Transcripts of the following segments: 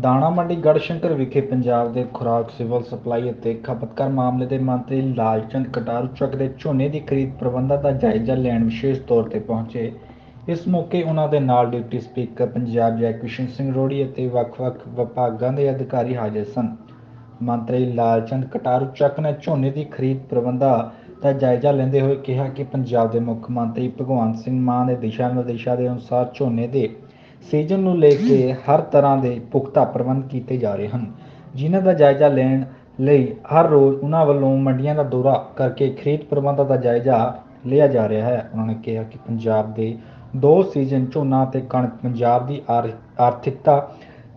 ਦਾਣਾ ਮੰਡੀ ਗੜ੍ਹਸ਼ੰਕਰ ਵਿਖੇ ਪੰਜਾਬ ਦੇ ਖੁਰਾਕ, ਸਿਵਲ ਸਪਲਾਈ ਅਤੇ ਖਪਤਕਾਰ ਮਾਮਲੇ ਦੇ ਮੰਤਰੀ ਲਾਲਚੰਦ ਕਟਾਰੂ ਚੱਕ ਦੇ ਝੋਨੇ ਦੀ ਖਰੀਦ ਪ੍ਰਬੰਧਾਂ ਦਾ ਜਾਇਜ਼ਾ ਲੈਣ ਵਿਸ਼ੇਸ਼ ਤੌਰ ਤੇ ਪਹੁੰਚੇ। ਇਸ ਮੌਕੇ ਉਹਨਾਂ ਦੇ ਨਾਲ ਡਿਪਟੀ ਸਪੀਕਰ ਪੰਜਾਬ ਜੈਕਿਸ਼ਨ ਸਿੰਘ ਰੋੜੀ ਅਤੇ ਵੱਖ-ਵੱਖ ਵਿਭਾਗਾਂ ਦੇ ਅਧਿਕਾਰੀ ਹਾਜ਼ਰ ਸਨ। ਮੰਤਰੀ ਲਾਲਚੰਦ ਕਟਾਰੂ ਚੱਕ ਨੇ ਝੋਨੇ ਦੀ ਖਰੀਦ ਪ੍ਰਬੰਧਾਂ ਦਾ ਜਾਇਜ਼ਾ ਲੈਂਦੇ ਹੋਏ ਕਿਹਾ ਕਿ ਪੰਜਾਬ ਦੇ ਮੁੱਖ ਮੰਤਰੀ ਭਗਵੰਤ ਸਿੰਘ ਮਾਨ ਦੇ ਦਿਸ਼ਾ ਨਿਰਦੇਸ਼ਾਂ ਦੇ ਅਨੁਸਾਰ ਝੋਨੇ ਦੇ ਸੀਜ਼ਨ ਨੂੰ ਲੈ ਕੇ ਹਰ ਤਰ੍ਹਾਂ ਦੇ ਪੁਖਤਾ ਪ੍ਰਬੰਧ ਕੀਤੇ ਜਾ ਰਹੇ ਹਨ, ਜਿਨ੍ਹਾਂ ਦਾ ਜਾਇਜ਼ਾ ਲੈਣ ਲਈ ਹਰ ਰੋਜ਼ ਉਹਨਾਂ ਵੱਲੋਂ ਮੰਡੀਆਂ ਦਾ ਦੌਰਾ ਕਰਕੇ ਖਰੀਦ ਪ੍ਰਬੰਧਾਂ ਦਾ ਜਾਇਜ਼ਾ ਲਿਆ ਜਾ ਰਿਹਾ ਹੈ। ਉਹਨਾਂ ਨੇ ਕਿਹਾ ਕਿ ਪੰਜਾਬ ਦੇ ਦੋ ਸੀਜ਼ਨ ਝੋਨਾ ਤੇ ਕਣਕ ਪੰਜਾਬ ਦੀ ਆਰ- ਆਰਥਿਕਤਾ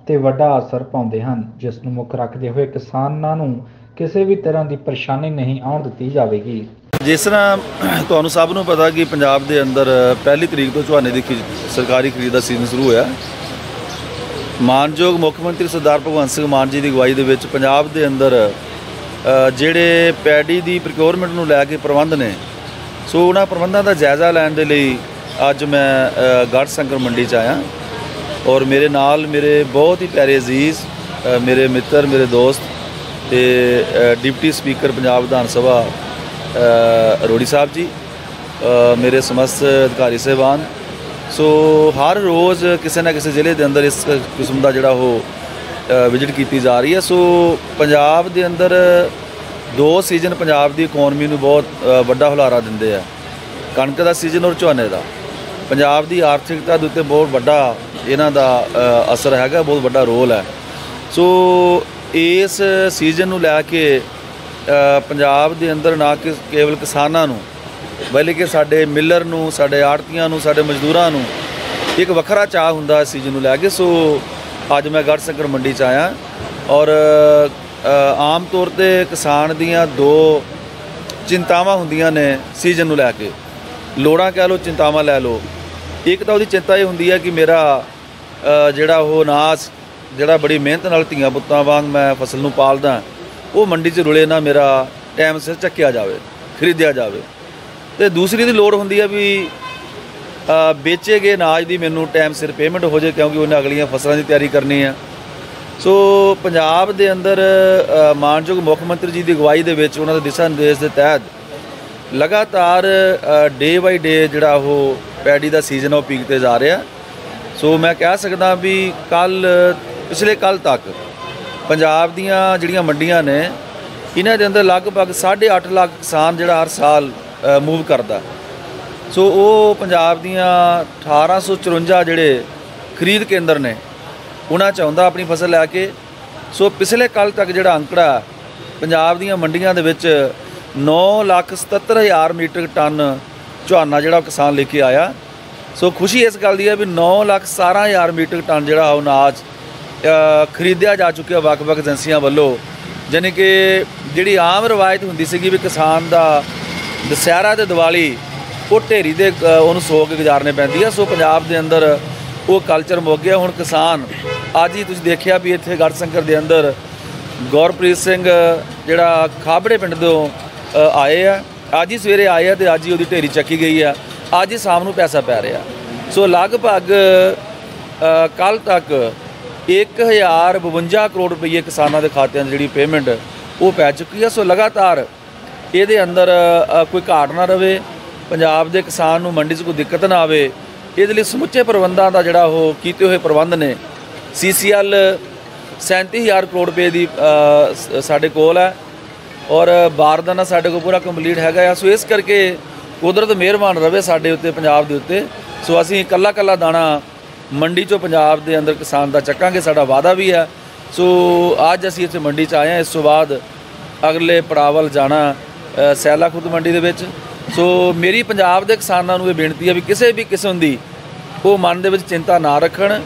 ਤੇ ਵੱਡਾ ਅਸਰ ਪਾਉਂਦੇ ਹਨ, ਜਿਸ ਨੂੰ ਮੁੱਖ ਰੱਖਦੇ ਹੋਏ ਕਿਸਾਨਾਂ ਨੂੰ ਕਿਸੇ ਵੀ ਤਰ੍ਹਾਂ ਦੀ ਪਰੇਸ਼ਾਨੀ ਨਹੀਂ ਆਉਣ ਦਿੱਤੀ ਜਾਵੇਗੀ। ਜਿਸ ਤਰ੍ਹਾਂ ਤੁਹਾਨੂੰ ਸਭ ਨੂੰ ਪਤਾ ਕਿ ਪੰਜਾਬ ਦੇ ਅੰਦਰ ਪਹਿਲੀ ਤਰੀਕ ਤੋਂ ਝੋਨੇ ਦੀ ਖਰੀ- ਸਰਕਾਰੀ ਖਰੀਦ ਦਾ ਸੀਜ਼ਨ ਸ਼ੁਰੂ ਹੋਇਆ। ਮਾਨਯੋਗ ਮੁੱਖ ਮੰਤਰੀ ਸਰਦਾਰ ਭਗਵੰਤ ਸਿੰਘ ਮਾਨ ਜੀ ਦੀ ਅਗਵਾਈ ਦੇ ਵਿੱਚ ਪੰਜਾਬ ਦੇ ਅੰਦਰ ਜਿਹੜੇ ਪੈਡੀ ਦੀ ਪ੍ਰੋਕਿਉਰਮੈਂਟ ਨੂੰ ਲੈ ਕੇ ਪ੍ਰਬੰਧ ਨੇ ਸੋ ਉਹਨਾਂ ਪ੍ਰਬੰਧਾਂ ਦਾ ਜਾਇਜ਼ਾ ਲੈਣ ਦੇ ਲਈ ਅੱਜ ਮੈਂ ਅ, ਗੜ੍ਹ ਸ਼ੰਕਰ ਮੰਡੀ 'ਚ ਆਇਆ। ਔਰ ਮੇਰੇ ਨਾਲ ਮੇਰੇ ਬਹੁਤ ਹੀ ਪਿਆਰੇ ਅਜ਼ੀਜ਼ ਮੇਰੇ ਮਿੱਤਰ ਮੇਰੇ ਦੋਸਤ ਤੇ ਡਿਪਟੀ ਸਪੀਕਰ ਪੰਜਾਬ ਵਿਧਾਨ ਸਭਾ ਅਰੋੜੀ ਸਾਹਿਬ ਜੀ ਮੇਰੇ ਸਮਸਤ ਅਧਿਕਾਰੀ ਸਹਿਬਾਨ। ਸੋ ਹਰ ਰੋਜ਼ ਕਿਸੇ ਨਾ ਕਿਸੇ ਜ਼ਿਲ੍ਹੇ ਦੇ ਅੰਦਰ ਇਸ ਕਿਸਮ ਦਾ ਜਿਹੜਾ ਉਹ ਵਿਜ਼ਿਟ ਕੀਤੀ ਜਾ ਰਹੀ ਹੈ। ਸੋ ਪੰਜਾਬ ਦੇ ਅੰਦਰ ਦੋ ਸੀਜ਼ਨ ਪੰਜਾਬ ਦੀ ਇਕਨੋਮੀ ਨੂੰ ਬਹੁਤ ਵੱਡਾ ਹੁਲਾਰਾ ਦਿੰਦੇ ਆ। ਕਣਕ ਦਾ ਸੀਜ਼ਨ ਔਰ ਝੋਨੇ ਦਾ। ਪੰਜਾਬ ਦੀ ਆਰਥਿਕਤਾ ਦੇ ਉੱਤੇ ਬਹੁਤ ਵੱਡਾ ਇਹਨਾਂ ਦਾ ਅਸਰ ਹੈਗਾ, ਬਹੁਤ ਵੱਡਾ ਰੋਲ ਹੈ। ਸੋ ਇਸ ਸੀਜ਼ਨ ਨੂੰ ਲੈ ਕੇ ਪੰਜਾਬ ਦੇ ਅੰਦਰ ਨਾ ਕਿ ਕੇਵਲ ਕਿਸਾਨਾਂ ਨੂੰ, ਬਲਕਿ ਸਾਡੇ ਮਿਲਰ ਨੂੰ, ਸਾਡੇ ਆੜਤੀਆਂ ਨੂੰ, ਸਾਡੇ ਮਜ਼ਦੂਰਾਂ ਨੂੰ ਇੱਕ ਵੱਖਰਾ ਚਾਹ ਹੁੰਦਾ ਇਸ ਸੀਜ਼ਨ ਨੂੰ ਲੈ ਕੇ। ਸੋ ਅੱਜ ਮੈਂ ਗੜ੍ਹ ਸ਼ੰਕਰ ਮੰਡੀ 'ਚ ਆਇਆ ਔਰ ਆਮ ਤੌਰ ਤੇ ਕਿਸਾਨ ਦੀਆਂ ਦੋ ਚਿੰਤਾਵਾਂ ਹੁੰਦੀਆਂ ਨੇ ਸੀਜ਼ਨ ਨੂੰ ਲੈ ਕੇ। ਲੋੜਾਂ ਕਹਿ ਲਓ, ਚਿੰਤਾਵਾਂ ਲੈ ਲਓ। ਇੱਕ ਤਾਂ ਉਹਦੀ ਚਿੰਤਾ ਇਹ ਹੁੰਦੀ ਹੈ ਕਿ ਮੇਰਾ ਜਿਹੜਾ ਉਹ ਨਾਸ ਜਿਹੜਾ ਬੜੀ ਮਿਹਨਤ ਨਾਲ ਧੀਆਂ ਪੁੱਤਾਂ ਵਾਂਗ ਮੈਂ ਫਸਲ ਨੂੰ ਪਾਲਦਾ ਉਹ ਮੰਡੀ 'ਚ ਰੁਲੇ ਨਾ ਮੇਰਾ ਟਾਈਮ ਸਿਰ ਚੱਕਿਆ ਜਾਵੇ ਖਰੀਦਿਆ ਜਾਵੇ। ਤੇ ਦੂਸਰੀ ਦੀ ਲੋੜ ਹੁੰਦੀ ਹੈ ਵੀ ਵੇਚੇ ਗਏ ਅਨਾਜ ਦੀ ਮੈਨੂੰ ਟਾਈਮ ਸਿਰ ਪੇਮੈਂਟ ਹੋ ਜਾਏ ਕਿਉਂਕਿ ਉਹਨੇ ਅਗਲੀਆਂ ਫਸਲਾਂ ਦੀ ਤਿਆਰੀ ਕਰਨੀ ਹੈ ਸੋ ਪੰਜਾਬ ਦੇ ਅੰਦਰ ਅ, ਮਾਨਯੋਗ ਮੁੱਖ ਮੰਤਰੀ ਜੀ ਦੀ ਅਗਵਾਈ ਦੇ ਵਿੱਚ ਉਹਨਾਂ ਦੇ ਦਿਸ਼ਾ ਨਿਰਦੇਸ਼ ਦੇ ਤਹਿਤ ਲਗਾਤਾਰ ਡੇ ਬਾਈ ਡੇ ਜਿਹੜਾ ਉਹ ਪੈਡੀ ਦਾ ਸੀਜ਼ਨ ਉਹ ਪੀਕ ਤੇ ਜਾ ਰਿਹਾ। ਸੋ ਮੈਂ ਕਹਿ ਸਕਦਾ ਵੀ ਕੱਲ ਪਿਛਲੇ ਕੱਲ ਤੱਕ ਪੰਜਾਬ ਦੀਆਂ ਜਿਹੜੀਆਂ ਮੰਡੀਆਂ ਨੇ, ਇਹਨਾਂ ਦੇ ਅੰਦਰ ਲਗਭਗ 8.5 ਲੱਖ ਕਿਸਾਨ ਜਿਹੜਾ ਹਰ ਸਾਲ ਮੂਵ ਕਰਦਾ। ਸੋ ਉਹ ਪੰਜਾਬ ਦੀਆਂ 1854 ਜਿਹੜੇ ਖਰੀਦ ਕੇਂਦਰ ਨੇ, ਉਹਨਾਂ ਚ ਆਉਂਦਾ ਆਪਣੀ ਫਸਲ ਲੈ ਕੇ। ਸੋ ਪਿਛਲੇ ਕੱਲ ਤੱਕ ਜਿਹੜਾ ਅੰਕੜਾ ਪੰਜਾਬ ਦੀਆਂ ਮੰਡੀਆਂ ਦੇ ਵਿੱਚ 9 ਲੱਖ 77 ਹਜ਼ਾਰ ਮੀਟ੍ਰਿਕ ਟਨ ਝੋਨਾ ਜਿਹੜਾ ਕਿਸਾਨ ਲੈ ਕੇ ਆਇਆ। ਸੋ ਖੁਸ਼ੀ ਇਸ ਗੱਲ ਦੀ ਹੈ ਵੀ 9 ਲੱਖ 17 ਹਜ਼ਾਰ ਮੀਟ੍ਰਿਕ ਟਨ ਜਿਹੜਾ ਉਹ ਅਨਾਜ ਖਰੀਦਿਆ ਜਾ ਚੁੱਕਿਆ ਵੱਖ-ਵੱਖ ਏਜੰਸੀਆਂ ਵੱਲੋਂ, ਜਾਣੀ ਕਿ ਜਿਹੜੀ ਆਮ ਰਵਾਇਤ ਹੁੰਦੀ ਸੀਗੀ ਵੀ ਕਿਸਾਨ ਦਾ ਦੁਸਹਿਰਾ ਤੇ ਦੀਵਾਲੀ, ਉਹ ਢੇਰੀ ਦੇ ਉਹਨੂੰ ਸੋਗ ਕੇ ਗੁਜ਼ਾਰਨੇ ਪੈਂਦੀ ਆ। ਸੋ ਪੰਜਾਬ ਦੇ ਅੰਦਰ ਉਹ ਕਲਚਰ ਮੁੱਕ ਗਿਆ। ਹੁਣ ਕਿਸਾਨ, ਅੱਜ ਹੀ ਤੁਸੀਂ ਦੇਖਿਆ ਵੀ ਇੱਥੇ ਗੜ੍ਹ ਸ਼ੰਕਰ ਦੇ ਅੰਦਰ ਗੌਰਪ੍ਰੀਤ ਸਿੰਘ, ਜਿਹੜਾ ਖਾਬੜੇ ਪਿੰਡ ਤੋਂ ਆਏ ਆ। ਅੱਜ ਹੀ ਸਵੇਰੇ ਆਏ ਆ ਤੇ ਅੱਜ ਹੀ ਉਹਦੀ ਢੇਰੀ ਚੱਕੀ ਗਈ ਆ। ਅੱਜ ਹੀ ਸ਼ਾਮ ਨੂੰ ਪੈਸਾ ਪੈ ਰਿਹਾ। ਸੋ ਲਗਭਗ ਕੱਲ ਤੱਕ 1052 ਕਰੋੜ ਰੁਪਏ ਕਿਸਾਨਾਂ ਦੇ ਖਾਤਿਆਂ 'ਚ ਜਿਹੜੀ ਪੇਮੈਂਟ ਉਹ ਪੈ ਚੁੱਕੀ ਹੈ। ਸੋ ਲਗਾਤਾਰ ਇਹਦੇ ਅੰਦਰ ਕੋਈ ਘਾਟ ਨਾ ਰਵੇ, ਪੰਜਾਬ ਦੇ ਕਿਸਾਨ ਨੂੰ ਮੰਡੀ 'ਚ ਕੋਈ ਦਿੱਕਤ ਨਾ ਆਵੇ। ਇਹਦੇ ਲਈ ਸਮੁੱਚੇ ਪ੍ਰਬੰਧਾਂ ਦਾ ਜਿਹੜਾ ਉਹ ਕੀਤੇ ਹੋਏ ਪ੍ਰਬੰਧ ਨੇ। ਸੀਸੀਐਲ 37000 ਕਰੋੜ ਰੁਪਏ ਦੀ ਸਾਡੇ ਕੋਲ ਹੈ। ਔਰ ਬਾਰਦਾਨਾ ਸਾਡੇ ਕੋਲ ਪੂਰਾ ਕੰਪਲੀਟ ਹੈਗਾ ਆ। ਸੋ ਇਸ ਕਰਕੇ ਕੁਦਰਤ ਮਿਹਰਬਾਨ ਰਵੇ ਸਾਡੇ ਉੱਤੇ, ਪੰਜਾਬ ਦੇ ਉੱਤੇ। ਸੋ ਅਸੀਂ ਇਕੱਲਾ ਇਕੱਲਾ ਦਾਣਾ ਮੰਡੀ ਚੋਂ ਪੰਜਾਬ ਦੇ ਅੰਦਰ ਕਿਸਾਨ ਦਾ ਚੱਕਾਂਗੇ, ਸਾਡਾ ਵਾਅਦਾ ਵੀ ਹੈ। ਸੋ ਅੱਜ ਅਸੀਂ ਇੱਥੇ ਮੰਡੀ 'ਚ ਆਏ ਹਾਂ। ਇਸ ਤੋਂ ਬਾਅਦ ਅਗਲੇ ਪੜਾਵਲ ਜਾਣਾ ਸੈਲਾ ਖੁਰਦ ਮੰਡੀ ਦੇ ਵਿੱਚ। ਸੋ ਮੇਰੀ ਪੰਜਾਬ ਦੇ ਕਿਸਾਨਾਂ ਨੂੰ ਇਹ ਬੇਨਤੀ ਹੈ ਵੀ ਕਿਸੇ ਵੀ ਕਿਸਮ ਦੀ ਉਹ ਮਨ ਦੇ ਵਿੱਚ ਚਿੰਤਾ ਨਾ ਰੱਖਣ।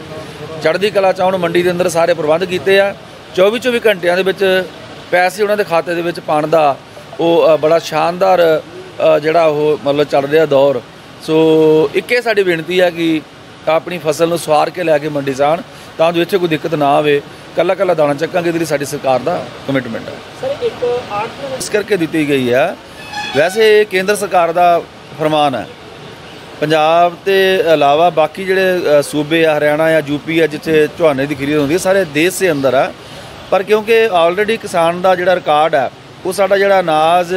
ਚੜ੍ਹਦੀ ਕਲਾ ਚਾਹਣ ਮੰਡੀ ਦੇ ਅੰਦਰ ਸਾਰੇ ਪ੍ਰਬੰਧ ਕੀਤੇ ਆ। 24 24 ਘੰਟਿਆਂ ਦੇ ਵਿੱਚ ਪੈਸੇ ਉਹਨਾਂ ਦੇ ਖਾਤੇ ਦੇ ਵਿੱਚ ਪਾਉਣ ਦਾ ਉਹ ਬੜਾ ਸ਼ਾਨਦਾਰ ਜਿਹੜਾ ਉਹ ਮਤਲਬ ਚੱਲ ਰਿਹਾ ਦੌਰ। ਸੋ ਇੱਕੇ ਸਾਡੀ ਬੇਨਤੀ ਹੈ ਕਿ ਆਪਣੀ ਫਸਲ ਨੂੰ ਸਵਾਰ ਕੇ ਲੈ ਕੇ ਮੰਡੀ ਜਾਣ ਤਾਂ ਜੋ ਇੱਥੇ ਕੋਈ ਦਿੱਕਤ ਨਾ ਆਵੇ। ਕੱਲਾ ਕੱਲਾ ਦਾਣਾ ਚੱਕਾਂਗੇ ਇਹਦੇ ਲਈ ਸਾਡੀ ਸਰਕਾਰ ਦਾ ਕਮਿਟਮੈਂਟ ਹੈ ਸਰ ਇੱਕ ਆਰਟ ਇਸ ਕਰਕੇ ਦਿੱਤੀ ਗਈ ਹੈ ਵੈਸੇ ਇਹ ਕੇਂਦਰ ਸਰਕਾਰ ਦਾ ਫਰਮਾਨ ਹੈ ਪੰਜਾਬ ਤੇ ਇਲਾਵਾ ਬਾਕੀ ਜਿਹੜੇ ਸੂਬੇ ਆ ਹਰਿਆਣਾ ਆ ਯੂਪੀ ਆ ਜਿੱਥੇ ਝੋਨੇ ਦੀ ਖਰੀਦ ਹੁੰਦੀ ਹੈ ਸਾਰੇ ਦੇਸ਼ ਦੇ ਅੰਦਰ ਆ। ਪਰ ਕਿਉਂਕਿ ਆਲਰੇਡੀ ਕਿਸਾਨ ਦਾ ਜਿਹੜਾ ਰਿਕਾਰਡ ਆ ਉਹ ਸਾਡਾ ਜਿਹੜਾ ਅਨਾਜ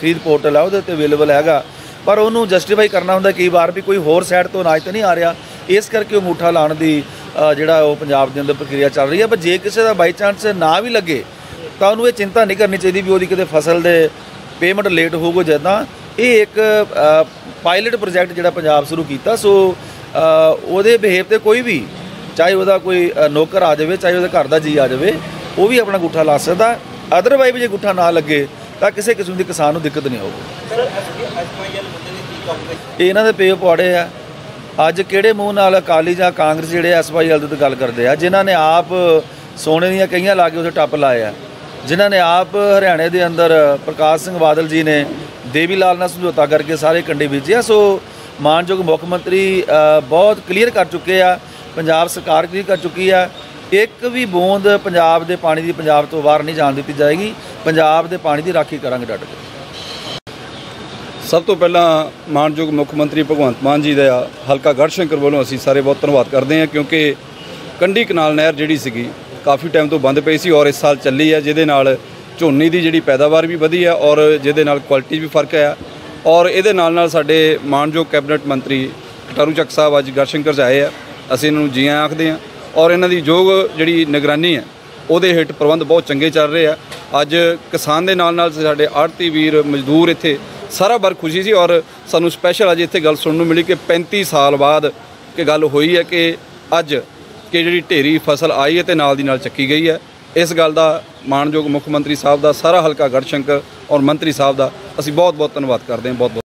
ਖਰੀਦ ਪੋਰਟਲ ਆ ਉਹਦੇ ਉੱਤੇ ਅਵੇਲੇਬਲ ਹੈਗਾ। ਪਰ ਉਹਨੂੰ ਜਸਟੀਫਾਈ ਕਰਨਾ ਹੁੰਦਾ ਕਈ ਵਾਰ ਵੀ ਕੋਈ ਹੋਰ ਸਾਈਡ ਤੋਂ ਅਨਾਜ ਤਾਂ ਨਹੀਂ ਆ ਰਿਹਾ। ਇਸ ਕਰਕੇ ਉਹ ਮੁੱਠਾ ਲਾਉਣ ਦੀ ਜਿਹੜਾ ਉਹ ਪੰਜਾਬ ਦੇ ਅੰਦਰ ਪ੍ਰਕਿਰਿਆ ਚੱਲ ਰਹੀ ਹੈ। ਪਰ ਜੇ ਕਿਸੇ ਦਾ ਬਾਈ ਚਾਂਸ ਨਾ ਵੀ ਲੱਗੇ ਤਾਂ ਉਹਨੂੰ ਇਹ ਚਿੰਤਾ ਨਹੀਂ ਕਰਨੀ ਚਾਹੀਦੀ ਵੀ ਉਹਦੀ ਕਿਤੇ ਫਸਲ ਦੇ ਪੇਮੈਂਟ ਲੇਟ ਹੋਊਗਾ ਜਦਾਂ ਇਹ ਇੱਕ ਪਾਇਲਟ ਪ੍ਰੋਜੈਕਟ ਜਿਹੜਾ ਪੰਜਾਬ ਸ਼ੁਰੂ ਕੀਤਾ ਸੋ ਉਹਦੇ ਬਿਹੇਵ ਤੇ ਕੋਈ ਵੀ ਚਾਹੇ ਉਹਦਾ ਕੋਈ ਨੌਕਰ ਆ ਜਾਵੇ ਚਾਹੇ ਉਹਦੇ ਘਰ ਦਾ ਜੀ ਆ ਜਾਵੇ ਉਹ ਵੀ ਆਪਣਾ ਗੁੱਠਾ ਲਾ ਸਕਦਾ। ਅਦਰਵਾਈਜ਼ ਜੇ ਗੁੱਠਾ ਨਾ ਲੱਗੇ ਤਾਂ ਕਿਸੇ ਕਿਸਮ ਦੀ ਕਿਸਾਨ ਨੂੰ ਦਿੱਕਤ ਨਹੀਂ ਇਹ ਇਹਨਾਂ ਦੇ ਪੇਅ ਪੌੜੇ ਆ। ਅੱਜ ਕਿਹੜੇ ਮੂੰਹ ਨਾਲ ਅਕਾਲੀ ਜਾਂ ਕਾਂਗਰਸ ਜਿਹੜੇ ਐਸਵਾਈਐਲ ਦੇ ਉੱਤੇ ਗੱਲ ਕਰਦੇ ਆ, ਜਿਨ੍ਹਾਂ ਨੇ ਆਪ ਸੋਨੇ ਦੀਆਂ ਕਈਆਂ ਲਾ ਕੇ ਉੱਥੇ ਟੱਪ ਲਾਏ ਆ। ਜਿਨ੍ਹਾਂ ਨੇ ਆਪ ਹਰਿਆਣੇ ਦੇ ਅੰਦਰ ਪ੍ਰਕਾਸ਼ ਸਿੰਘ ਬਾਦਲ ਜੀ ਨੇ ਦੇਵੀ ਲਾਲ ਨਾਲ ਸਮਝੌਤਾ ਕਰਕੇ ਸਾਰੇ ਕੰਡੇ ਵੇਚਿਆ ਸੋ ਮਾਨਯੋਗ ਮੁੱਖ ਮੰਤਰੀ ਬਹੁਤ ਕਲੀਅਰ ਕਰ ਚੁੱਕੇ ਆ, ਪੰਜਾਬ ਸਰਕਾਰ ਕਲੀਅਰ ਕਰ ਚੁੱਕੀ ਆ। ਇੱਕ ਵੀ ਬੂੰਦ ਪੰਜਾਬ ਦੇ ਪਾਣੀ ਦੀ ਪੰਜਾਬ ਤੋਂ ਬਾਹਰ ਨਹੀਂ ਜਾਣ ਦਿੱਤੀ ਜਾਏਗੀ। ਪੰਜਾਬ ਦੇ ਪਾਣੀ ਦੀ ਰਾਖੀ ਕਰਾਂਗੇ ਡਟ ਕੇ ਸਭ ਤੋਂ ਪਹਿਲਾਂ ਮਾਨਯੋਗ ਮੁੱਖ ਮੰਤਰੀ ਭਗਵੰਤ ਮਾਨ ਜੀ ਦਾ ਹਲਕਾ ਗੜਸ਼ੰਕਰ ਵੱਲੋਂ ਅਸੀਂ ਸਾਰੇ ਬਹੁਤ ਧੰਨਵਾਦ ਕਰਦੇ ਹਾਂ ਕਿਉਂਕਿ ਕੰਢੀ ਕਨਾਲ ਨਹਿਰ ਜਿਹੜੀ ਸੀਗੀ ਕਾਫੀ ਟਾਈਮ ਤੋਂ ਬੰਦ ਪਈ ਸੀ ਔਰ ਇਸ ਸਾਲ ਚੱਲੀ ਹੈ, ਜਿਹਦੇ ਨਾਲ ਝੋਨੇ ਦੀ ਜਿਹੜੀ ਪੈਦਾਵਾਰ ਵੀ ਵਧੀ ਹੈ ਔਰ ਜਿਹਦੇ ਨਾਲ ਕੁਆਲਿਟੀ ਵੀ ਫ਼ਰਕ ਆਇਆ। ਔਰ ਇਹਦੇ ਨਾਲ ਨਾਲ ਸਾਡੇ ਮਾਨਯੋਗ ਕੈਬਨਿਟ ਮੰਤਰੀ ਕਟਾਰੂ ਚੱਕ ਸਾਹਿਬ ਅੱਜ ਗੜਸ਼ੰਕਰ 'ਚ ਆਏ ਆ। ਅਸੀਂ ਇਹਨਾਂ ਨੂੰ ਜੀ ਆਇਆਂ ਆਖਦੇ ਹਾਂ ਔਰ ਇਹਨਾਂ ਦੀ ਯੋਗ ਜਿਹੜੀ ਨਿਗਰਾਨੀ ਹੈ, ਉਹਦੇ ਹੇਠ ਪ੍ਰਬੰਧ ਬਹੁਤ ਚੰਗੇ ਚੱਲ ਰਹੇ ਆ। ਅੱਜ ਕਿਸਾਨ ਦੇ ਨਾਲ ਨਾਲ ਸਾਡੇ ਆੜਤੀ ਵੀਰ ਮਜ਼ਦੂਰ ਇੱਥੇ ਸਾਰਾ ਵਰਗ ਖੁਸ਼ੀ ਸੀ ਔਰ ਸਾਨੂੰ ਸਪੈਸ਼ਲ ਅੱਜ ਇੱਥੇ ਗੱਲ ਸੁਣਨ ਨੂੰ ਮਿਲੀ ਕਿ 35 ਸਾਲ ਬਾਅਦ ਕਿ ਗੱਲ ਹੋਈ ਹੈ ਕਿ ਅੱਜ ਕਿ ਜਿਹੜੀ ਢੇਰੀ ਫਸਲ ਆਈ ਹੈ ਤੇ ਨਾਲ ਦੀ ਨਾਲ ਚੱਕੀ ਗਈ ਹੈ। ਇਸ ਗੱਲ ਦਾ ਮਾਣਯੋਗ ਮੁੱਖ ਮੰਤਰੀ ਸਾਹਿਬ ਦਾ ਸਾਰਾ ਹਲਕਾ ਗੜਸ਼ੰਕਰ ਔਰ ਮੰਤਰੀ ਸਾਹਿਬ ਦਾ ਅਸੀਂ ਬਹੁਤ ਬਹੁਤ ਧੰਨਵਾਦ ਕਰਦੇ ਹਾਂ ਬਹੁਤ ਬਹੁਤ